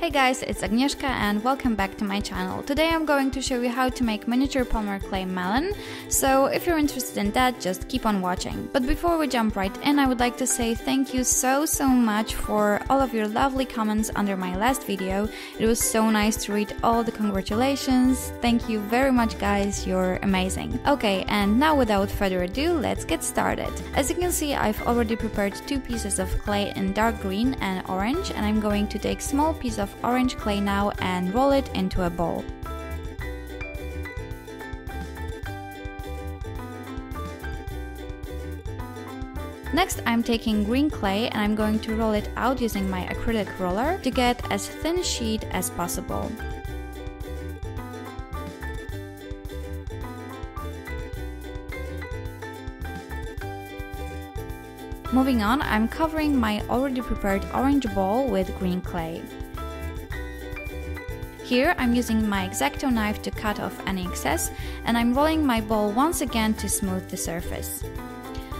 Hey guys, it's Agnieszka and welcome back to my channel. Today I'm going to show you how to make miniature polymer clay melon, so if you're interested in that, just keep on watching. But before we jump right in, I would like to say thank you so so much for all of your lovely comments under my last video. It was so nice to read all the congratulations. Thank you very much guys, you're amazing. Okay, and now without further ado, let's get started. As you can see, I've already prepared two pieces of clay in dark green and orange and I'm going to take small piece of of orange clay now and roll it into a ball. Next I'm taking green clay and I'm going to roll it out using my acrylic roller to get as thin sheet as possible. Moving on, I'm covering my already prepared orange ball with green clay. Here I'm using my X-Acto knife to cut off any excess and I'm rolling my ball once again to smooth the surface.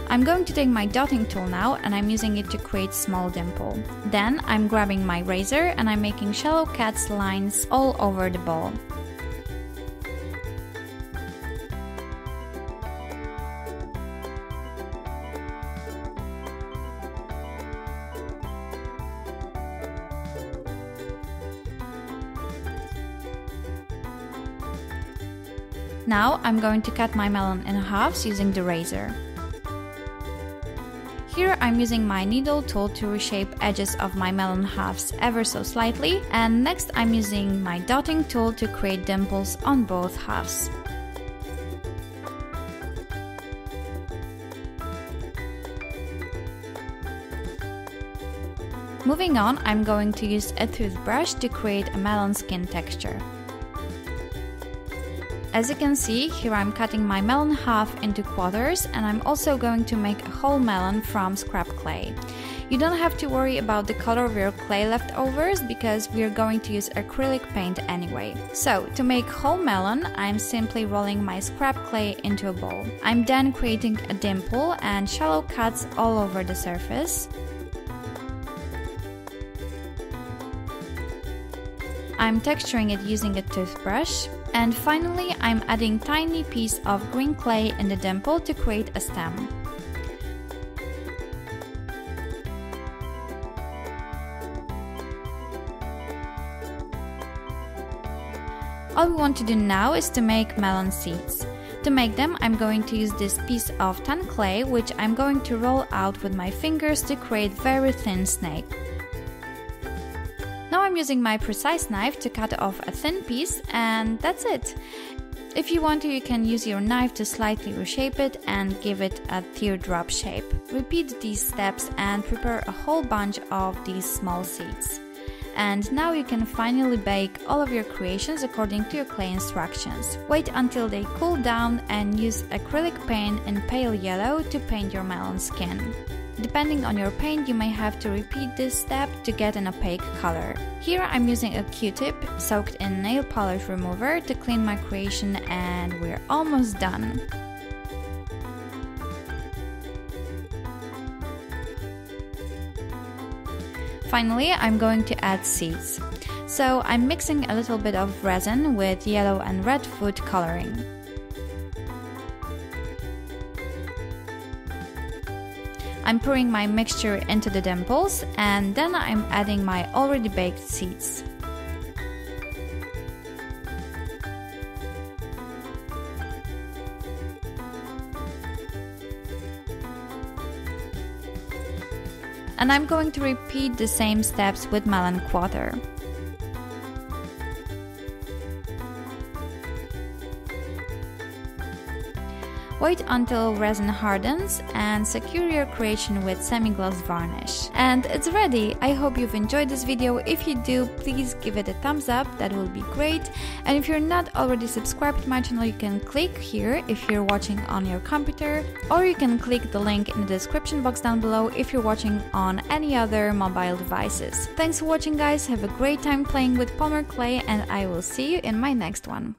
I'm going to take my dotting tool now and I'm using it to create small dimple. Then I'm grabbing my razor and I'm making shallow cat's lines all over the ball. Now I'm going to cut my melon in halves using the razor. Here I'm using my needle tool to reshape edges of my melon halves ever so slightly and next I'm using my dotting tool to create dimples on both halves. Moving on, I'm going to use a toothbrush to create a melon skin texture. As you can see, here I'm cutting my melon half into quarters and I'm also going to make a whole melon from scrap clay. You don't have to worry about the color of your clay leftovers because we're going to use acrylic paint anyway. So, to make whole melon, I'm simply rolling my scrap clay into a bowl. I'm then creating a dimple and shallow cuts all over the surface. I'm texturing it using a toothbrush. And finally, I'm adding tiny piece of green clay in the dimple to create a stem. All we want to do now is to make melon seeds. To make them, I'm going to use this piece of tan clay, which I'm going to roll out with my fingers to create very thin snake. I'm using my precise knife to cut off a thin piece and that's it. If you want to, you can use your knife to slightly reshape it and give it a teardrop shape. Repeat these steps and prepare a whole bunch of these small seeds. And now you can finally bake all of your creations according to your clay instructions. Wait until they cool down and use acrylic paint in pale yellow to paint your melon skin. Depending on your paint, you may have to repeat this step to get an opaque color. Here I'm using a q-tip soaked in nail polish remover to clean my creation and we're almost done. Finally, I'm going to add seeds. So I'm mixing a little bit of resin with yellow and red food coloring. I'm pouring my mixture into the dimples and then I'm adding my already baked seeds. And I'm going to repeat the same steps with melon quarter. Wait until resin hardens and secure your creation with semi-gloss varnish. And it's ready! I hope you've enjoyed this video. If you do, please give it a thumbs up, that will be great. And if you're not already subscribed to my channel, you can click here if you're watching on your computer, or you can click the link in the description box down below if you're watching on any other mobile devices. Thanks for watching guys, have a great time playing with polymer clay and I will see you in my next one.